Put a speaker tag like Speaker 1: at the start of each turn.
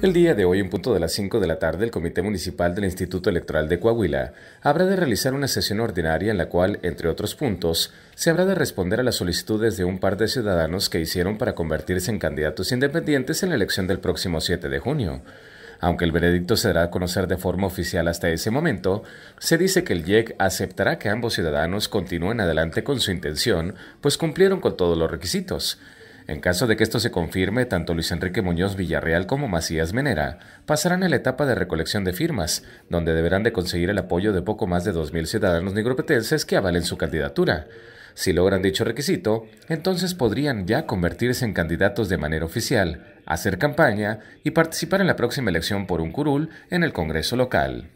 Speaker 1: El día de hoy, en punto de las 5 de la tarde, el Comité Municipal del Instituto Electoral de Coahuila habrá de realizar una sesión ordinaria en la cual, entre otros puntos, se habrá de responder a las solicitudes de un par de ciudadanos que hicieron para convertirse en candidatos independientes en la elección del próximo 7 de junio. Aunque el veredicto se dará a conocer de forma oficial hasta ese momento, se dice que el IEC aceptará que ambos ciudadanos continúen adelante con su intención, pues cumplieron con todos los requisitos. En caso de que esto se confirme, tanto Luis Enrique Muñoz Villarreal como Macías Menera pasarán a la etapa de recolección de firmas, donde deberán de conseguir el apoyo de poco más de 2.000 ciudadanos nigropetenses que avalen su candidatura. Si logran dicho requisito, entonces podrían ya convertirse en candidatos de manera oficial, hacer campaña y participar en la próxima elección por un curul en el Congreso local.